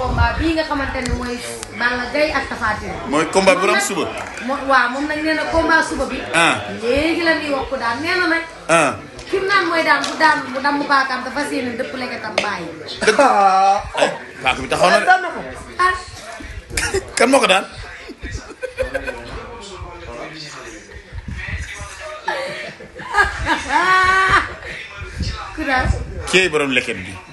combat bii nga xamante ne mooy Balla Gaye ak Tapha Tine. mooy combat bi ram suba. moo waaw moom nag nee na combat suba bi. ah léegi la ñuy wax ko daal nee na nag. ah fi mu naan mooy daan bu daan bu damm baakaam dafa séen dëpp lekk tam bàyyi. ay paak bi taxaw na de ah kan moo ko daan. ku daal. kii borom leket bi.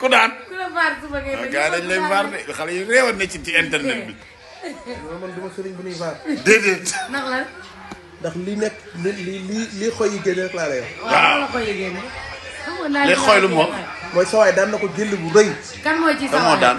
ku daan. ku la vaar suba ngay ah, gars dañ lay vaar de xale yi réewoon na ci ci internet bi. man duma sëriñ bu ñuy vaar. déedéet. ndax lan. ndax li nekk li li li li xoy yi génne rek laa lay wax. waaw la xoy yi génne. li xoy lu moom. mooy sa waay daan na ko jël bu rëy. kan mooy ci sa waay kan moo daan.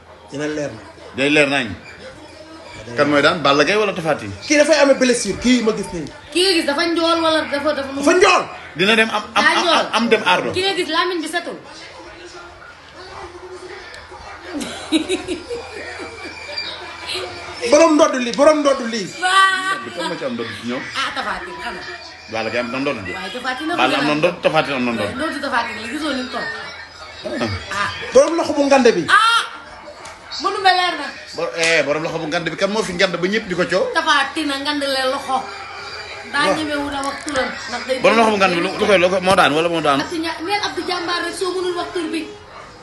dina leer na. day leer nañ kan mooy daan Balla Gaye wala Tapha Tine kii dafay amee blessure kii ma gis nii. ki nga gis dafa njool wala dafa dafa. dafa njool. dina dem am am daa njool am- am dem ardo ki nga gis làmmiñ bi setul. borom ndodd lii borom ndodd lii. waaw. kan ma ci am doon ñëw ah Tapha Tine am na. Balla Gaye am na ndox de. waaye Tapha Tine Balla am na ndox Tapha Tine am na ndox. loolu Tapha Tine la gisoo ni mu toll. ah. borom loxo bu ngande bi. ah. mënu ma leer na. bo eh borom loxo bu ngande bi kan moo fi ngande ba ñëpp di ko coow. Tapha Tine ngande la loxo. daa ñemewu na wax turam. ndax day borom loxo bu ngande bi lu koy moo daan wala moo daan. ak si ña mel Abdou Jàmbaar rek soo mënul wax tur bi.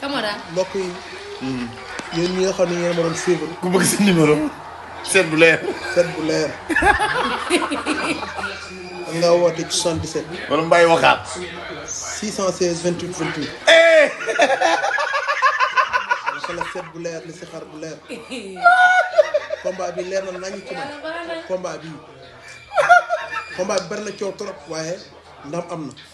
Camara. mbokk yi. Hmm. yéen ñi nga xam ne yéen a ma doon suivre. ku bëgg si numéro. seet bu leer. seet bu leer. da ngaa woote ci 77. wala mbay waxaat. 616 28 28. naka la seet bu leer li si xar bu leer. combat bi leer na nañu ci man. combat bi combat bi bari na coow trop waaye ndam am na.